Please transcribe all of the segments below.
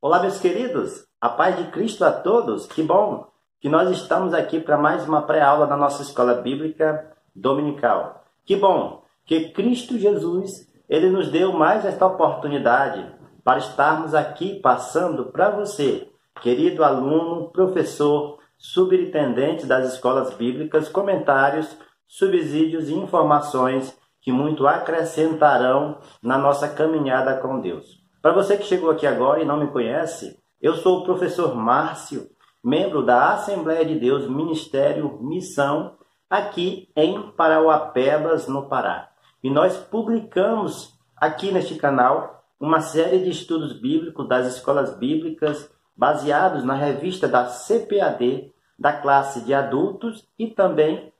Olá, meus queridos, a paz de Cristo a todos. Que bom que nós estamos aqui para mais uma pré-aula da nossa escola bíblica dominical. Que bom que Cristo Jesus, ele nos deu mais esta oportunidade para estarmos aqui passando para você, querido aluno, professor, superintendente das escolas bíblicas, comentários, subsídios e informações que muito acrescentarão na nossa caminhada com Deus. Para você que chegou aqui agora e não me conhece, eu sou o professor Márcio, membro da Assembleia de Deus Ministério Missão, aqui em Parauapebas, no Pará. E nós publicamos aqui neste canal uma série de estudos bíblicos das escolas bíblicas baseados na revista da CPAD, da classe de adultos e também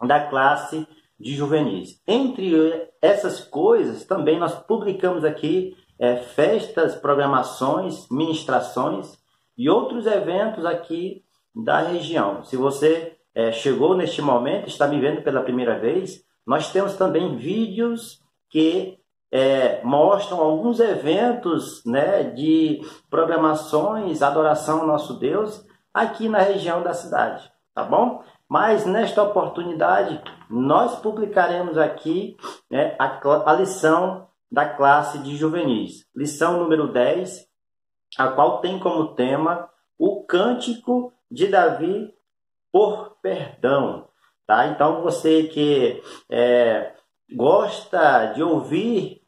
da classe de juvenis. Entre essas coisas, também nós publicamos aqui é, festas, programações, ministrações e outros eventos aqui da região. Se você é, chegou neste momento, está me vendo pela primeira vez, nós temos também vídeos que é, mostram alguns eventos né, de programações, adoração ao nosso Deus aqui na região da cidade, tá bom? Mas nesta oportunidade nós publicaremos aqui né, a, a lição da classe de juvenis. Lição número 10, a qual tem como tema o cântico de Davi por perdão. Tá? Então você que é, gosta de ouvir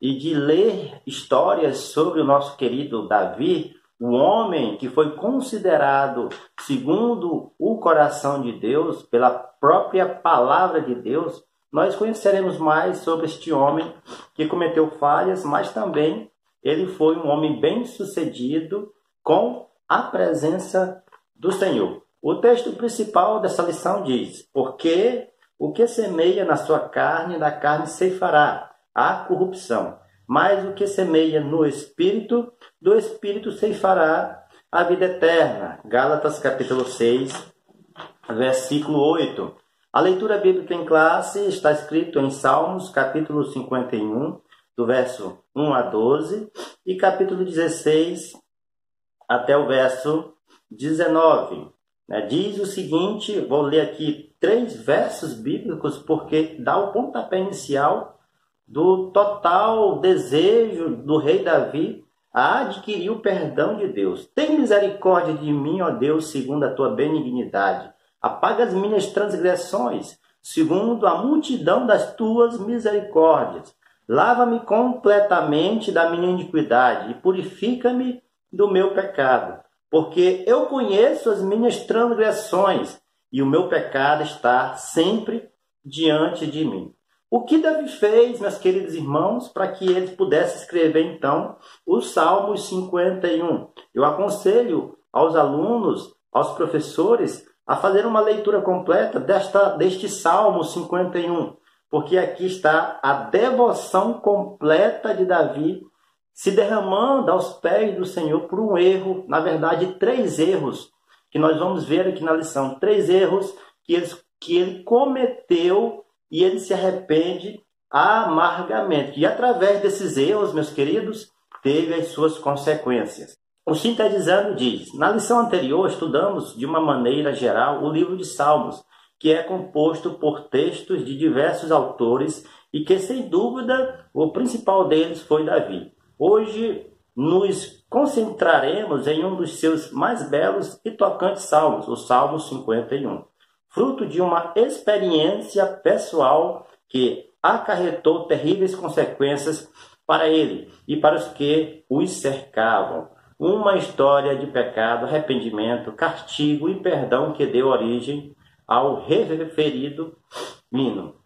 e de ler histórias sobre o nosso querido Davi, o homem que foi considerado segundo o coração de Deus, pela própria palavra de Deus, nós conheceremos mais sobre este homem que cometeu falhas, mas também ele foi um homem bem-sucedido com a presença do Senhor. O texto principal dessa lição diz: Porque o que semeia na sua carne, da carne ceifará a corrupção, mas o que semeia no espírito, do espírito ceifará a vida eterna. Gálatas capítulo 6, versículo 8. A leitura bíblica em classe está escrito em Salmos, capítulo 51, do verso 1 a 12, e capítulo 16 até o verso 19. Né? Diz o seguinte, vou ler aqui três versos bíblicos, porque dá o pontapé inicial do total desejo do rei Davi a adquirir o perdão de Deus. Tem misericórdia de mim, ó Deus, segundo a tua benignidade Apaga as minhas transgressões, segundo a multidão das tuas misericórdias. Lava-me completamente da minha iniquidade e purifica-me do meu pecado, porque eu conheço as minhas transgressões e o meu pecado está sempre diante de mim. O que Davi fez, meus queridos irmãos, para que ele pudesse escrever então os Salmos 51? Eu aconselho aos alunos, aos professores, a fazer uma leitura completa desta, deste Salmo 51, porque aqui está a devoção completa de Davi se derramando aos pés do Senhor por um erro, na verdade, três erros, que nós vamos ver aqui na lição. Três erros que ele, que ele cometeu e ele se arrepende amargamente. E através desses erros, meus queridos, teve as suas consequências. O sintetizando diz: Na lição anterior, estudamos de uma maneira geral o livro de Salmos, que é composto por textos de diversos autores e que, sem dúvida, o principal deles foi Davi. Hoje nos concentraremos em um dos seus mais belos e tocantes salmos, o Salmo 51, fruto de uma experiência pessoal que acarretou terríveis consequências para ele e para os que os cercavam uma história de pecado, arrependimento, castigo e perdão que deu origem ao referido hino.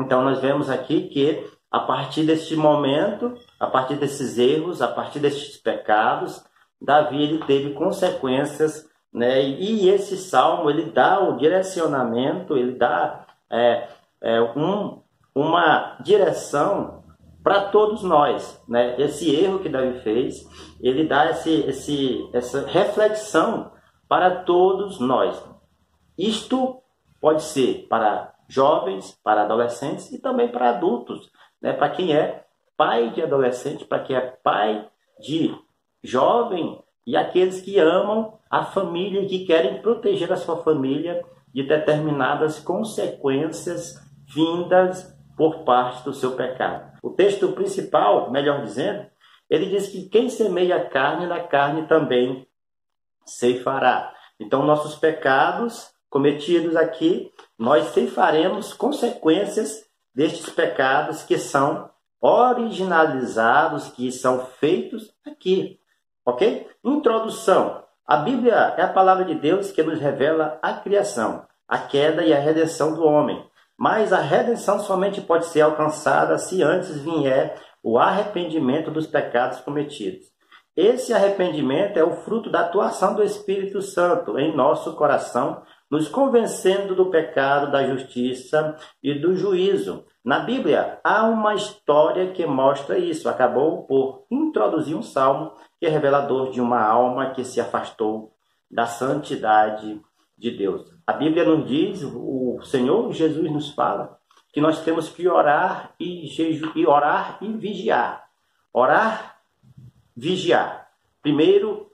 Então nós vemos aqui que a partir deste momento, a partir desses erros, a partir destes pecados, Davi ele teve consequências, né? E esse salmo ele dá o direcionamento, ele dá é, é, um, uma direção para todos nós. Né? Esse erro que Davi fez, ele dá esse, esse, essa reflexão para todos nós. Isto pode ser para jovens, para adolescentes e também para adultos, né? para quem é pai de adolescente, para quem é pai de jovem e aqueles que amam a família e que querem proteger a sua família de determinadas consequências vindas por parte do seu pecado. O texto principal, melhor dizendo, ele diz que quem semeia carne, na carne também ceifará. Então, nossos pecados cometidos aqui, nós ceifaremos consequências destes pecados que são originalizados, que são feitos aqui. Ok? Introdução. A Bíblia é a palavra de Deus que nos revela a criação, a queda e a redenção do homem. Mas a redenção somente pode ser alcançada se antes vier o arrependimento dos pecados cometidos. Esse arrependimento é o fruto da atuação do Espírito Santo em nosso coração, nos convencendo do pecado, da justiça e do juízo. Na Bíblia há uma história que mostra isso. Acabou por introduzir um salmo que é revelador de uma alma que se afastou da santidade de Deus. A Bíblia nos diz, o Senhor Jesus nos fala que nós temos que orar e, jeju, e orar e vigiar. Orar, vigiar. Primeiro,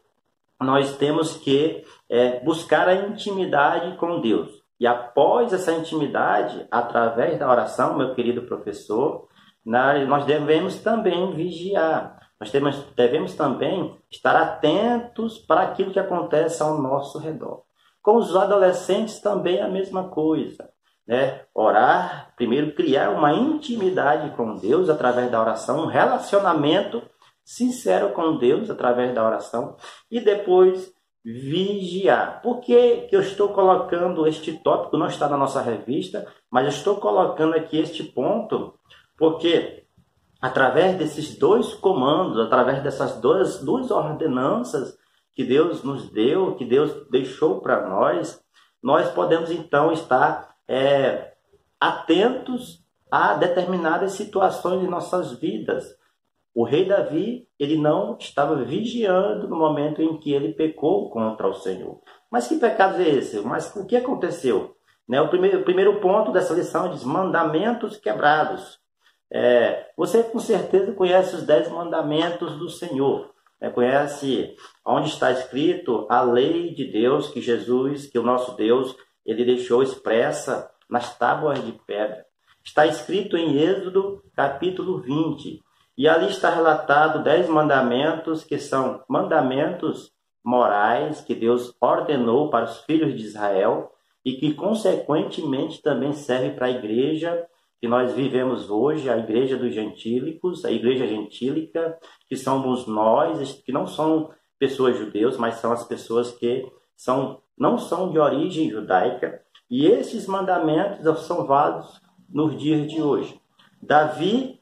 nós temos que é, buscar a intimidade com Deus. E após essa intimidade, através da oração, meu querido professor, nós devemos também vigiar. Nós temos, devemos também estar atentos para aquilo que acontece ao nosso redor. Com os adolescentes também é a mesma coisa. Né? Orar, primeiro criar uma intimidade com Deus através da oração, um relacionamento sincero com Deus através da oração e depois vigiar. Por que, que eu estou colocando este tópico? Não está na nossa revista, mas eu estou colocando aqui este ponto porque através desses dois comandos, através dessas duas, duas ordenanças que Deus nos deu, que Deus deixou para nós, nós podemos então estar é, atentos a determinadas situações em nossas vidas. O rei Davi, ele não estava vigiando no momento em que ele pecou contra o Senhor. Mas que pecados é esse? Mas o que aconteceu? Né? O, primeiro, o primeiro ponto dessa lição diz mandamentos quebrados. É, você com certeza conhece os dez mandamentos do Senhor. Né? Conhece onde está escrito a lei de Deus que Jesus, que o nosso Deus, ele deixou expressa nas tábuas de pedra. Está escrito em Êxodo capítulo 20. E ali está relatado dez mandamentos que são mandamentos morais que Deus ordenou para os filhos de Israel e que consequentemente também serve para a igreja que nós vivemos hoje, a igreja dos gentílicos, a igreja gentílica, que somos nós, que não são pessoas judeus, mas são as pessoas que são não são de origem judaica, e esses mandamentos são válidos nos dias de hoje. Davi,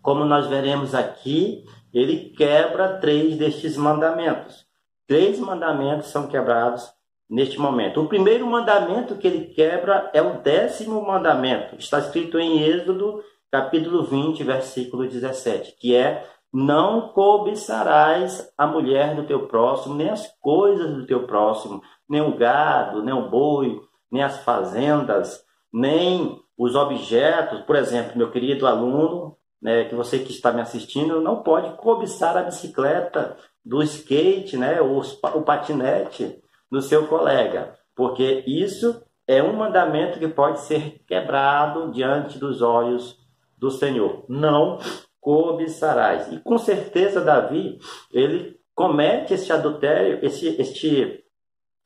como nós veremos aqui, ele quebra três destes mandamentos. Três mandamentos são quebrados neste momento. O primeiro mandamento que ele quebra é o décimo mandamento. Está escrito em Êxodo, capítulo 20, versículo 17, que é não cobiçarás a mulher do teu próximo, nem as coisas do teu próximo, nem o gado, nem o boi, nem as fazendas, nem os objetos. Por exemplo, meu querido aluno, né, que você que está me assistindo, não pode cobiçar a bicicleta, do skate, né, o, o patinete do seu colega, porque isso é um mandamento que pode ser quebrado diante dos olhos do Senhor. Não cobiçarás. E com certeza Davi, ele comete esse adultério, esse, este,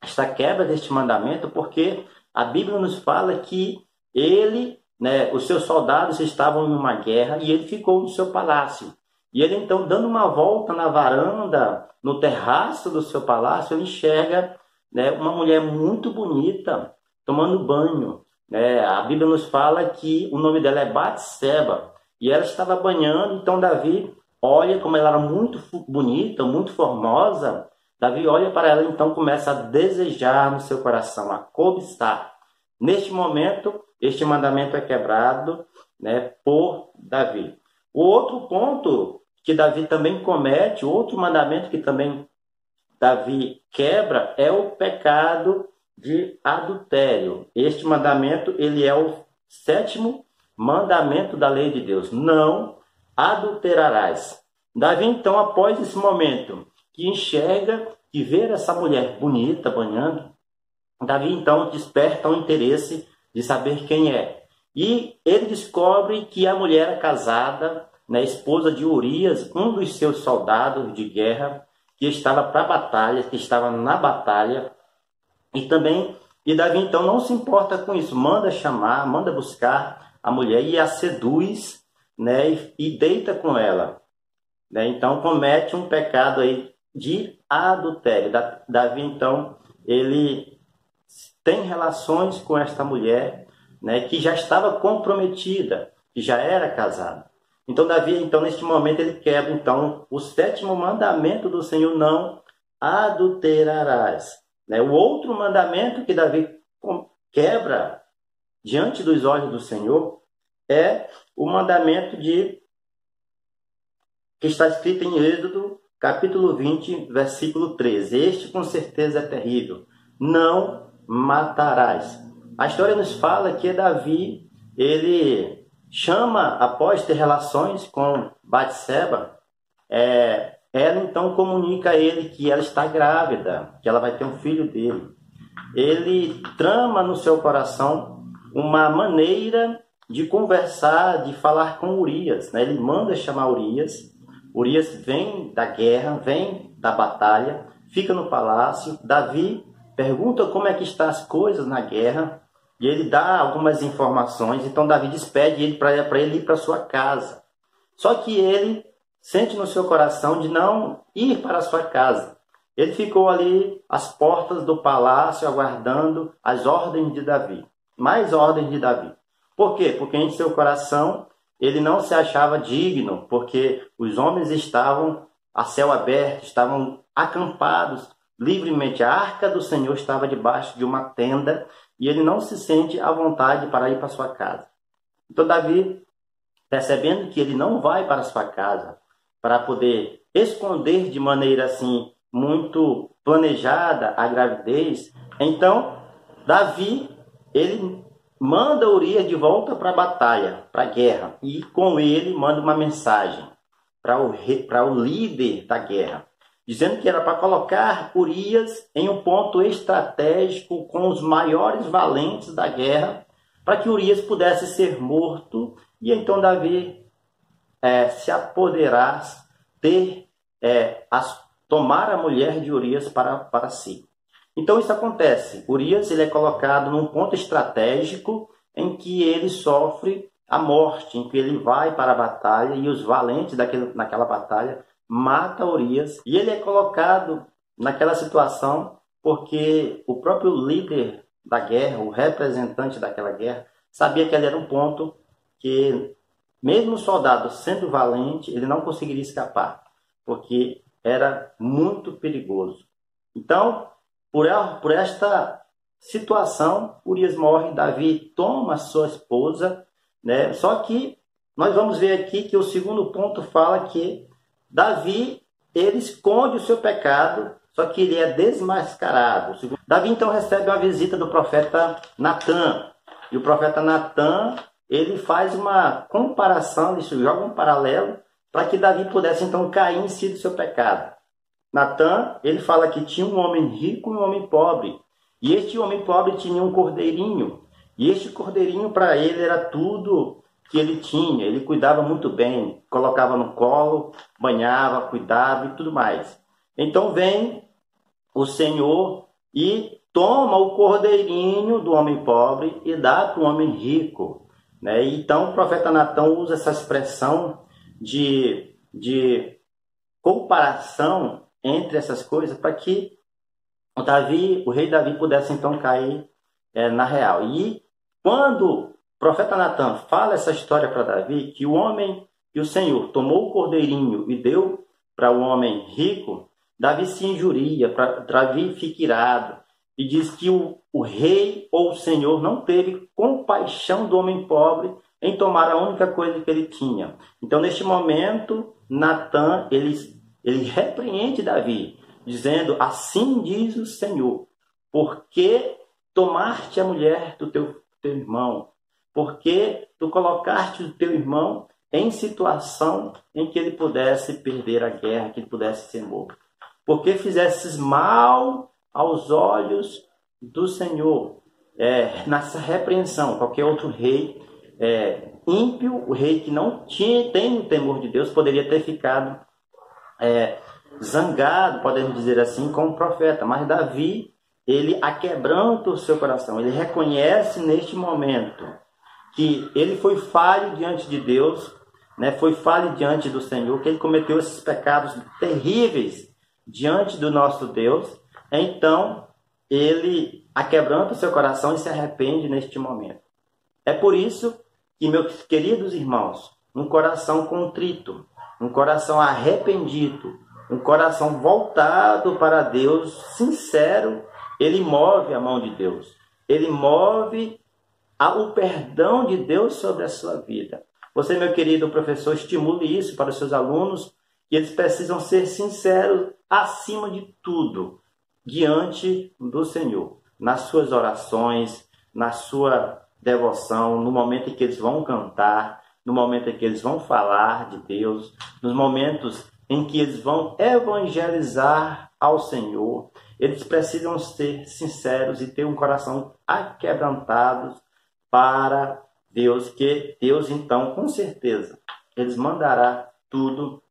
esta quebra deste mandamento, porque a Bíblia nos fala que ele, né, os seus soldados estavam em uma guerra e ele ficou no seu palácio. E ele então, dando uma volta na varanda, no terraço do seu palácio, ele enxerga né, uma mulher muito bonita tomando banho. Né? A Bíblia nos fala que o nome dela é Batseba. E ela estava banhando, então Davi olha como ela era muito bonita, muito formosa. Davi olha para ela, então começa a desejar no seu coração, a cobiçar. Neste momento, este mandamento é quebrado né, por Davi. O outro ponto que Davi também comete, outro mandamento que também Davi quebra é o pecado de adultério. Este mandamento ele é o sétimo mandamento da lei de Deus. Não adulterarás. Davi, então, após esse momento, que enxerga, que vê essa mulher bonita banhando, Davi, então, desperta o interesse de saber quem é. E ele descobre que a mulher é casada, né, esposa de Urias, um dos seus soldados de guerra, que estava para a batalha, que estava na batalha, e também, e Davi então não se importa com isso, manda chamar, manda buscar a mulher e a seduz, né, e, e deita com ela. Né? Então comete um pecado aí de adultério. Davi então ele tem relações com esta mulher, né, que já estava comprometida, que já era casada. Então Davi, então neste momento ele quebra então o sétimo mandamento do Senhor não adulterarás. Né? O outro mandamento que Davi quebra diante dos olhos do Senhor é o mandamento de que está escrito em Êxodo, capítulo 20, versículo 13. Este com certeza é terrível. Não matarás. A história nos fala que Davi, ele chama, após ter relações com Batseba, é, ela então comunica a ele que ela está grávida, que ela vai ter um filho dele. Ele trama no seu coração uma maneira de conversar, de falar com Urias. Né? Ele manda chamar Urias. Urias vem da guerra, vem da batalha, fica no palácio. Davi pergunta como é que estão as coisas na guerra. E ele dá algumas informações, então Davi despede ele para ele ir para sua casa. Só que ele sente no seu coração de não ir para sua casa. Ele ficou ali às portas do palácio aguardando as ordens de Davi. Mais ordens de Davi. Por quê? Porque em seu coração ele não se achava digno, porque os homens estavam a céu aberto, estavam acampados livremente. A arca do Senhor estava debaixo de uma tenda e ele não se sente à vontade para ir para sua casa. Então, Davi, percebendo que ele não vai para sua casa para poder esconder de maneira assim muito planejada a gravidez, então Davi ele manda Urias de volta para a batalha, para a guerra, e com ele manda uma mensagem para o, para o líder da guerra dizendo que era para colocar Urias em um ponto estratégico com os maiores valentes da guerra, para que Urias pudesse ser morto e então Davi é, se apoderar, ter, é, as, tomar a mulher de Urias para, para si. Então isso acontece. Urias ele é colocado num ponto estratégico em que ele sofre a morte, em que ele vai para a batalha e os valentes daquele, naquela batalha mata Urias e ele é colocado naquela situação porque o próprio líder da guerra, o representante daquela guerra, sabia que ele era um ponto que, mesmo o soldado sendo valente, ele não conseguiria escapar, porque era muito perigoso. Então, por, por esta situação, Urias morre, Davi toma sua esposa, né? Só que nós vamos ver aqui que o segundo ponto fala que Davi, ele esconde o seu pecado, só que ele é desmascarado. Davi então recebe uma visita do profeta Natan. E o profeta Natan, ele faz uma comparação, isso joga um paralelo para que Davi pudesse então cair em si do seu pecado. Natan, ele fala que tinha um homem rico e um homem pobre. E este homem pobre tinha um cordeirinho. E este cordeirinho para ele era tudo que ele tinha, ele cuidava muito bem, colocava no colo, banhava, cuidava e tudo mais. Então vem o Senhor e toma o cordeirinho do homem pobre e dá para o homem rico. Né? Então o profeta Natão usa essa expressão de, de comparação entre essas coisas para que o Davi, o rei Davi pudesse então cair é, na real. E quando o profeta Natan fala essa história para Davi que o homem que o Senhor tomou o cordeirinho e deu para o homem rico, Davi se injuria, Davi fica irado e diz que o, o rei ou o Senhor não teve compaixão do homem pobre em tomar a única coisa que ele tinha. Então, neste momento, Natan ele, ele repreende Davi, dizendo: Assim diz o Senhor, por que tomaste a mulher do teu, teu irmão? Porque tu colocaste o teu irmão em situação em que ele pudesse perder a guerra, que ele pudesse ser morto. Porque fizesses mal aos olhos do Senhor, é, nessa repreensão. Qualquer outro rei é, ímpio, o rei que não tinha, tem o temor de Deus, poderia ter ficado é, zangado, podemos dizer assim, com o profeta. Mas Davi, ele aquebranta o seu coração, ele reconhece neste momento que ele foi falho diante de Deus, né, foi falho diante do Senhor, que ele cometeu esses pecados terríveis diante do nosso Deus. Então, ele aquebranta o seu coração e se arrepende neste momento. É por isso que, meus queridos irmãos, um coração contrito, um coração arrependido, um coração voltado para Deus, sincero, ele move a mão de Deus. Ele move o perdão de Deus sobre a sua vida. Você, meu querido professor, estimule isso para os seus alunos, que eles precisam ser sinceros acima de tudo, diante do Senhor, nas suas orações, na sua devoção, no momento em que eles vão cantar, no momento em que eles vão falar de Deus, nos momentos em que eles vão evangelizar ao Senhor. Eles precisam ser sinceros e ter um coração aquebrantado para Deus, que Deus então, com certeza, eles mandará tudo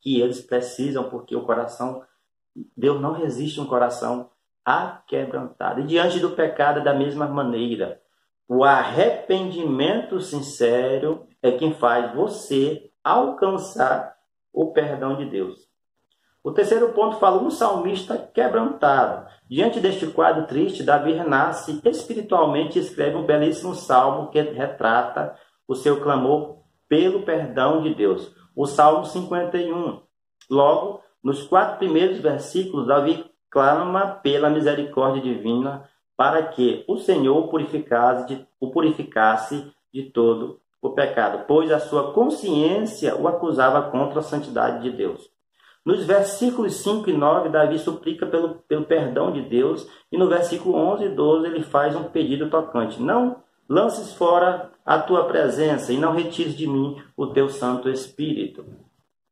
que eles precisam, porque o coração, Deus não resiste um coração aquebrantado. E diante do pecado, da mesma maneira, o arrependimento sincero é quem faz você alcançar o perdão de Deus. O terceiro ponto fala um salmista quebrantado. Diante deste quadro triste, Davi renasce espiritualmente e escreve um belíssimo salmo que retrata o seu clamor pelo perdão de Deus. O Salmo 51. Logo, nos quatro primeiros versículos, Davi clama pela misericórdia divina para que o Senhor purificasse de, o purificasse de todo o pecado, pois a sua consciência o acusava contra a santidade de Deus. Nos versículos 5 e 9, Davi suplica pelo, pelo perdão de Deus, e no versículo 11 e 12 ele faz um pedido tocante: Não lances fora a tua presença e não retires de mim o teu Santo Espírito.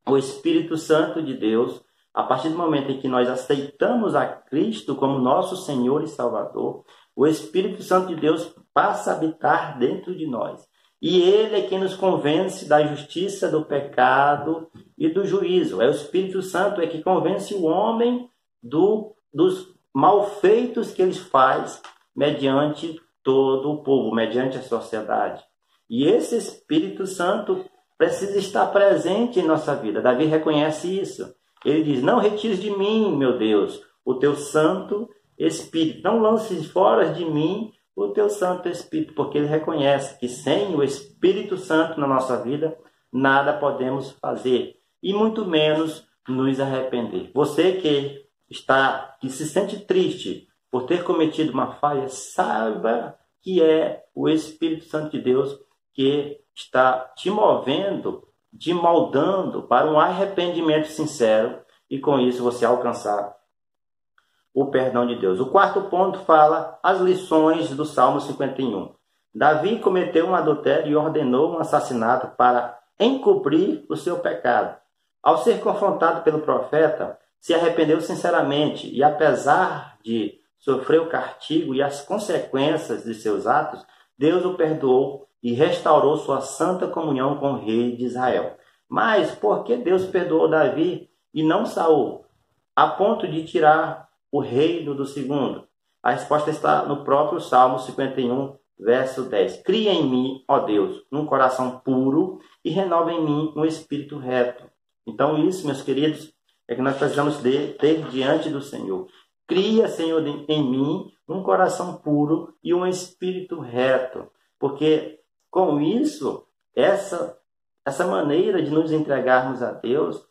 O Espírito Santo de Deus a partir do momento em que nós aceitamos a Cristo como nosso Senhor e Salvador, o Espírito Santo de Deus passa a habitar dentro de nós. E ele é quem nos convence da justiça, do pecado e do juízo. É o Espírito Santo é que convence o homem do, dos malfeitos que ele faz mediante todo o povo, mediante a sociedade. E esse Espírito Santo precisa estar presente em nossa vida. Davi reconhece isso. Ele diz: Não retires de mim, meu Deus, o teu Santo Espírito. Não lances fora de mim o teu Santo Espírito, porque ele reconhece que sem o Espírito Santo na nossa vida, nada podemos fazer e muito menos nos arrepender. Você que está que se sente triste por ter cometido uma falha, saiba que é o Espírito Santo de Deus que está te movendo te moldando para um arrependimento sincero e com isso você alcançar o perdão de Deus. O quarto ponto fala as lições do Salmo 51. Davi cometeu um adultério e ordenou um assassinato para encobrir o seu pecado. Ao ser confrontado pelo profeta, se arrependeu sinceramente e, apesar de sofrer o castigo e as consequências de seus atos, Deus o perdoou e restaurou sua santa comunhão com o rei de Israel. Mas por que Deus perdoou Davi e não Saul, a ponto de tirar o reino do segundo? A resposta está no próprio Salmo 51, verso 10. Cria em mim, ó Deus, um coração puro e renova em mim um espírito reto. Então, isso, meus queridos, é que nós precisamos ter diante do Senhor. Cria, Senhor, em mim um coração puro e um espírito reto. Porque com isso, essa, essa maneira de nos entregarmos a Deus,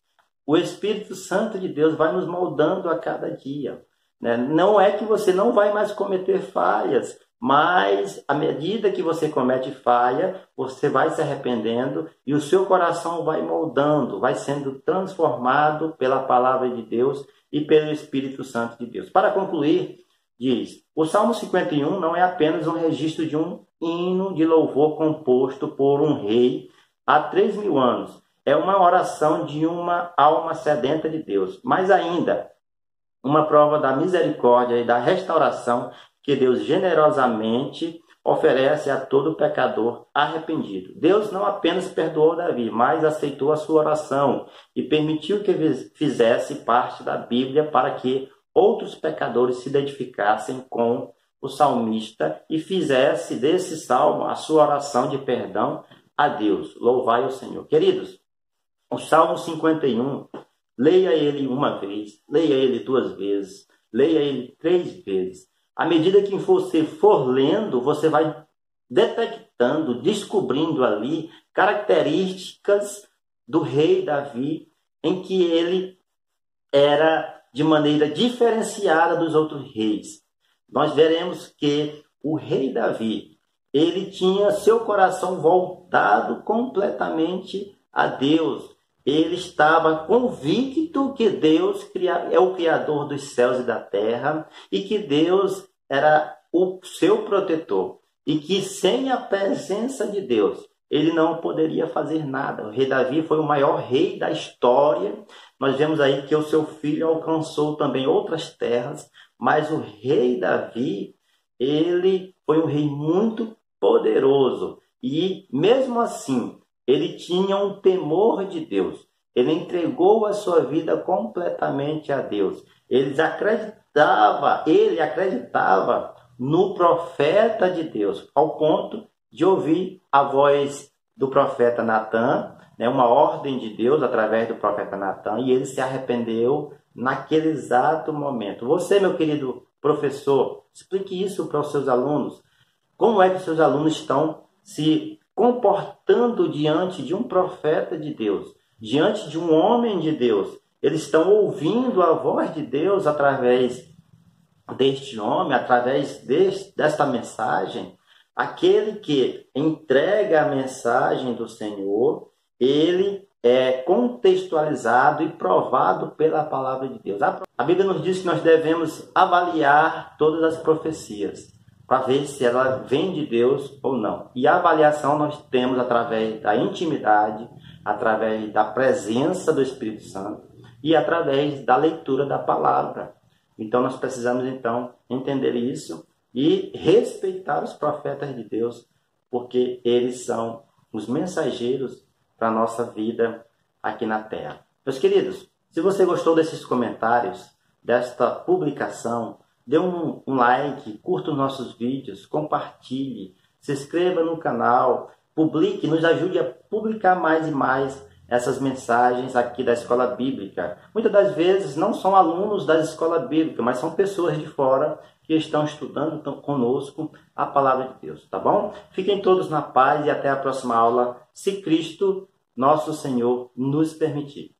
o Espírito Santo de Deus vai nos moldando a cada dia. Né? Não é que você não vai mais cometer falhas, mas à medida que você comete falha, você vai se arrependendo e o seu coração vai moldando, vai sendo transformado pela palavra de Deus e pelo Espírito Santo de Deus. Para concluir, diz: o Salmo 51 não é apenas um registro de um hino de louvor composto por um rei há três mil anos. É uma oração de uma alma sedenta de Deus. Mais ainda, uma prova da misericórdia e da restauração que Deus generosamente oferece a todo pecador arrependido. Deus não apenas perdoou Davi, mas aceitou a sua oração e permitiu que fizesse parte da Bíblia para que outros pecadores se identificassem com o salmista e fizesse desse salmo a sua oração de perdão a Deus. Louvai o Senhor. Queridos, o Salmo 51, leia ele uma vez, leia ele duas vezes, leia ele três vezes à medida que você for lendo, você vai detectando, descobrindo ali características do rei Davi em que ele era de maneira diferenciada dos outros reis. Nós veremos que o rei Davi, ele tinha seu coração voltado completamente a Deus. Ele estava convicto que Deus é o Criador dos céus e da terra e que Deus era o seu protetor e que sem a presença de Deus ele não poderia fazer nada. O rei Davi foi o maior rei da história. Nós vemos aí que o seu filho alcançou também outras terras, mas o rei Davi, ele foi um rei muito poderoso e mesmo assim ele tinha um temor de Deus. Ele entregou a sua vida completamente a Deus. Eles acreditava, ele acreditava no profeta de Deus, ao ponto de ouvir a voz do profeta Natan, né, uma ordem de Deus através do profeta Natan, e ele se arrependeu naquele exato momento. Você, meu querido professor, explique isso para os seus alunos. Como é que os seus alunos estão se comportando diante de um profeta de Deus, diante de um homem de Deus. Eles estão ouvindo a voz de Deus através deste homem, através deste, desta mensagem. Aquele que entrega a mensagem do Senhor, ele é contextualizado e provado pela palavra de Deus. A Bíblia nos diz que nós devemos avaliar todas as profecias para ver se ela vem de Deus ou não. E a avaliação nós temos através da intimidade, através da presença do Espírito Santo e através da leitura da palavra. Então nós precisamos então entender isso e respeitar os profetas de Deus, porque eles são os mensageiros para a nossa vida aqui na terra. Meus queridos, se você gostou desses comentários, desta publicação, dê um, um like, curta os nossos vídeos, compartilhe, se inscreva no canal, publique, nos ajude a publicar mais e mais essas mensagens aqui da escola bíblica. Muitas das vezes não são alunos da escola bíblica, mas são pessoas de fora que estão estudando conosco a palavra de Deus, tá bom? Fiquem todos na paz e até a próxima aula, se Cristo, nosso Senhor, nos permitir.